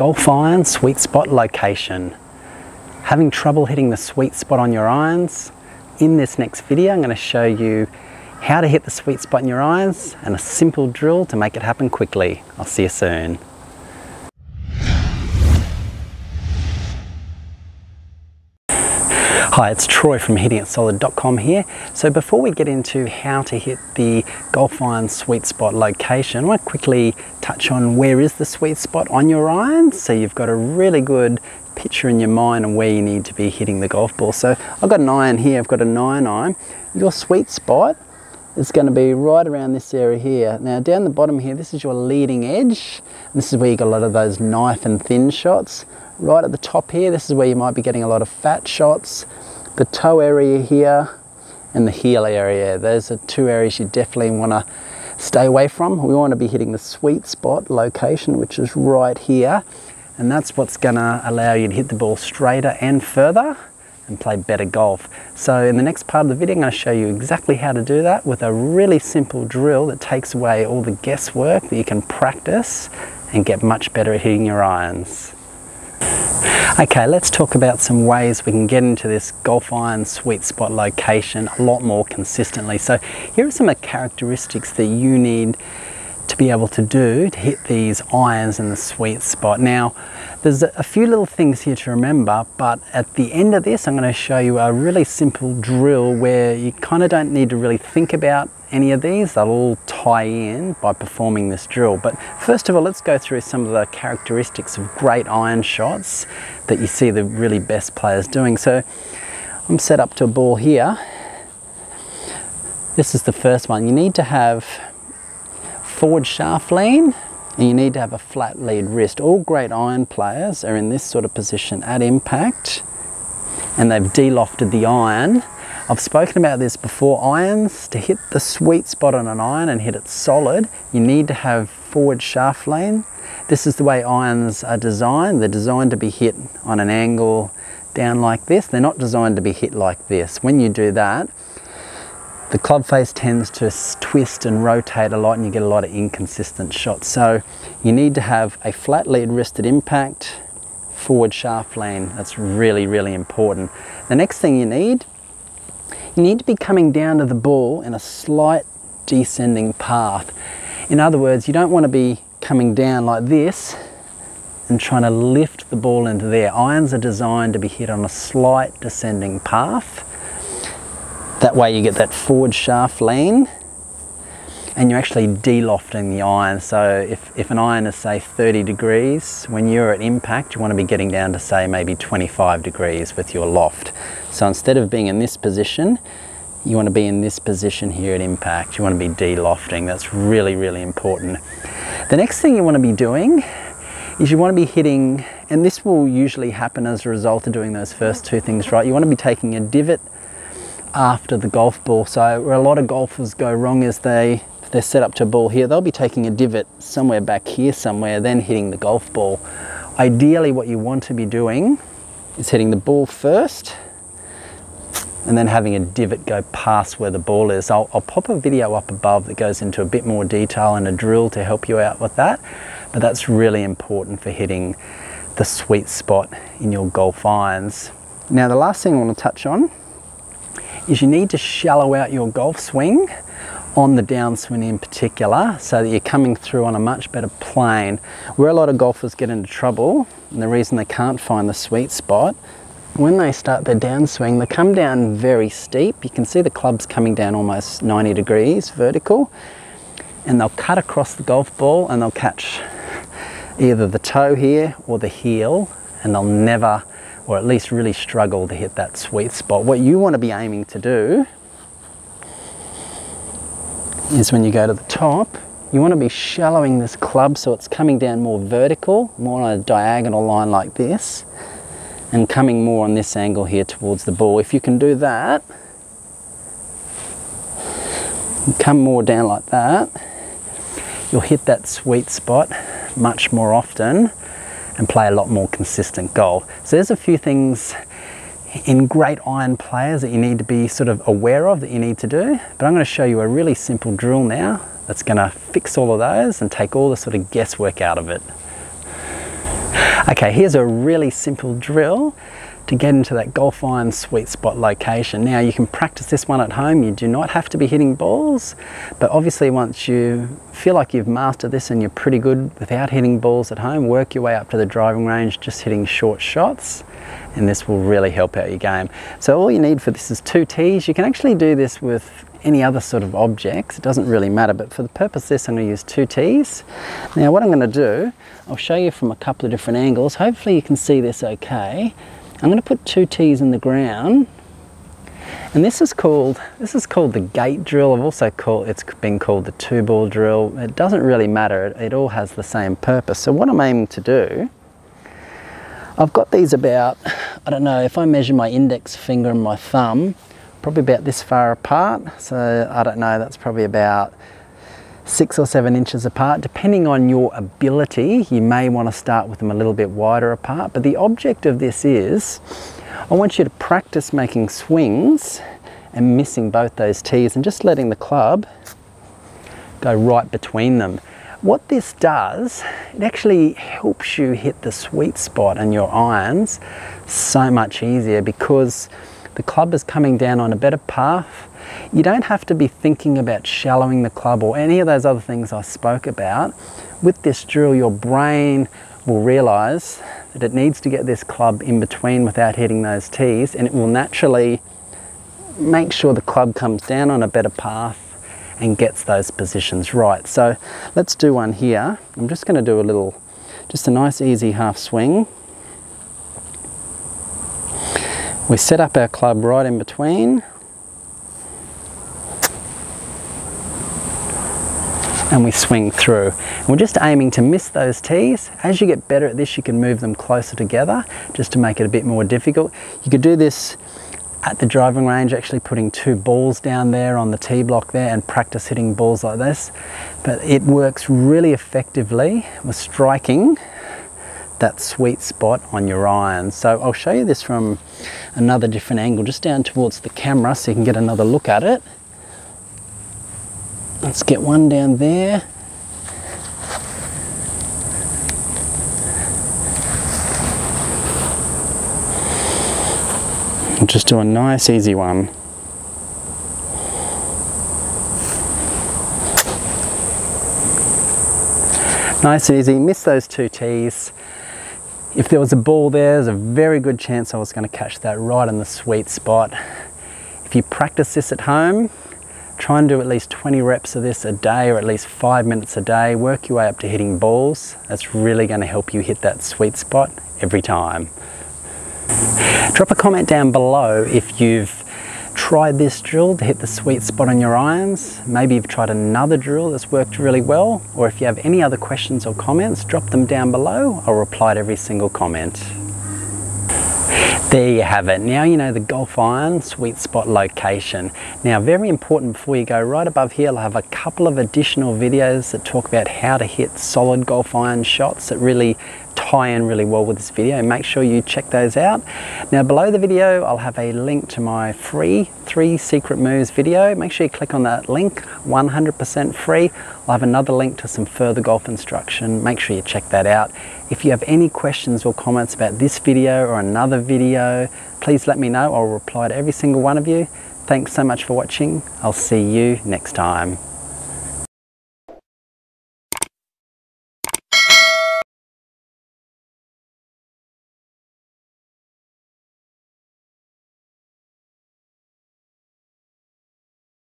golf iron sweet spot location. Having trouble hitting the sweet spot on your irons? In this next video, I'm going to show you how to hit the sweet spot in your irons and a simple drill to make it happen quickly. I'll see you soon. Hi, it's Troy from hittingitsolid.com here. So before we get into how to hit the golf iron sweet spot location, I want to quickly touch on where is the sweet spot on your iron so you've got a really good picture in your mind on where you need to be hitting the golf ball. So I've got an iron here, I've got a nine iron. Your sweet spot is going to be right around this area here. Now down the bottom here, this is your leading edge. This is where you got a lot of those knife and thin shots. Right at the top here, this is where you might be getting a lot of fat shots. The toe area here and the heel area. Those are two areas you definitely want to stay away from. We want to be hitting the sweet spot location, which is right here. And that's what's going to allow you to hit the ball straighter and further and play better golf. So in the next part of the video, I'm going to show you exactly how to do that with a really simple drill that takes away all the guesswork that you can practice and get much better at hitting your irons. Okay, let's talk about some ways we can get into this golf iron sweet spot location a lot more consistently. So here are some of the characteristics that you need to be able to do to hit these irons in the sweet spot. Now, there's a few little things here to remember, but at the end of this, I'm going to show you a really simple drill where you kind of don't need to really think about any of these. They'll all tie in by performing this drill. But first of all, let's go through some of the characteristics of great iron shots that you see the really best players doing. So I'm set up to a ball here. This is the first one. You need to have forward shaft lean and you need to have a flat lead wrist. All great iron players are in this sort of position at impact and they've de-lofted the iron. I've spoken about this before, irons, to hit the sweet spot on an iron and hit it solid, you need to have forward shaft lean. This is the way irons are designed. They're designed to be hit on an angle down like this. They're not designed to be hit like this. When you do that, the club face tends to twist and rotate a lot and you get a lot of inconsistent shots. So you need to have a flat lead wristed impact, forward shaft lean. That's really, really important. The next thing you need, you need to be coming down to the ball in a slight descending path. In other words, you don't want to be coming down like this and trying to lift the ball into there. Irons are designed to be hit on a slight descending path that way you get that forward shaft lean and you're actually de-lofting the iron. So if, if an iron is say 30 degrees, when you're at impact, you want to be getting down to say maybe 25 degrees with your loft. So instead of being in this position, you want to be in this position here at impact. You want to be de-lofting. That's really, really important. The next thing you want to be doing is you want to be hitting, and this will usually happen as a result of doing those first two things right. You want to be taking a divot after the golf ball. So where a lot of golfers go wrong is they they're set up to ball here, they'll be taking a divot somewhere back here somewhere, then hitting the golf ball. Ideally what you want to be doing is hitting the ball first and then having a divot go past where the ball is. I'll, I'll pop a video up above that goes into a bit more detail and a drill to help you out with that. But that's really important for hitting the sweet spot in your golf irons. Now the last thing I want to touch on is you need to shallow out your golf swing on the downswing in particular so that you're coming through on a much better plane. Where a lot of golfers get into trouble and the reason they can't find the sweet spot when they start their downswing, they come down very steep. You can see the clubs coming down almost 90 degrees vertical and they'll cut across the golf ball and they'll catch either the toe here or the heel and they'll never or at least really struggle to hit that sweet spot. What you want to be aiming to do is when you go to the top, you want to be shallowing this club so it's coming down more vertical, more on a diagonal line like this, and coming more on this angle here towards the ball. If you can do that, come more down like that, you'll hit that sweet spot much more often and play a lot more consistent golf. So there's a few things in great iron players that you need to be sort of aware of that you need to do. But I'm going to show you a really simple drill now that's going to fix all of those and take all the sort of guesswork out of it. Okay, here's a really simple drill to get into that golf iron sweet spot location. Now you can practice this one at home. You do not have to be hitting balls, but obviously once you feel like you've mastered this and you're pretty good without hitting balls at home, work your way up to the driving range just hitting short shots and this will really help out your game. So all you need for this is two tees. You can actually do this with any other sort of objects, it doesn't really matter, but for the purpose of this, I'm going to use two tees. Now what I'm going to do, I'll show you from a couple of different angles. Hopefully you can see this okay. I'm going to put two tees in the ground and this is called this is called the gate drill. I've also called it's been called the two ball drill. It doesn't really matter. It, it all has the same purpose. So what I'm aiming to do, I've got these about I don't know if I measure my index finger and my thumb, probably about this far apart. So I don't know. That's probably about six or seven inches apart. Depending on your ability, you may want to start with them a little bit wider apart. But the object of this is, I want you to practice making swings and missing both those tees and just letting the club go right between them. What this does, it actually helps you hit the sweet spot in your irons so much easier because the club is coming down on a better path you don't have to be thinking about shallowing the club or any of those other things I spoke about. With this drill, your brain will realize that it needs to get this club in between without hitting those tees and it will naturally make sure the club comes down on a better path and gets those positions right. So let's do one here. I'm just going to do a little, just a nice easy half swing. We set up our club right in between. and we swing through. And we're just aiming to miss those tees. As you get better at this, you can move them closer together just to make it a bit more difficult. You could do this at the driving range, actually putting two balls down there on the tee block there and practice hitting balls like this. But it works really effectively with striking that sweet spot on your iron. So I'll show you this from another different angle, just down towards the camera so you can get another look at it. Let's get one down there. Just do a nice easy one. Nice and easy, miss those two tees. If there was a ball there, there's a very good chance I was going to catch that right in the sweet spot. If you practice this at home, Try and do at least 20 reps of this a day or at least five minutes a day. Work your way up to hitting balls. That's really going to help you hit that sweet spot every time. Drop a comment down below if you've tried this drill to hit the sweet spot on your irons. Maybe you've tried another drill that's worked really well, or if you have any other questions or comments, drop them down below. I'll reply to every single comment. There you have it. Now you know the golf iron sweet spot location. Now very important before you go, right above here I'll have a couple of additional videos that talk about how to hit solid golf iron shots that really tie in really well with this video. Make sure you check those out. Now below the video, I'll have a link to my free three secret moves video. Make sure you click on that link, 100% free. I'll have another link to some further golf instruction. Make sure you check that out. If you have any questions or comments about this video or another video, please let me know. I'll reply to every single one of you. Thanks so much for watching. I'll see you next time.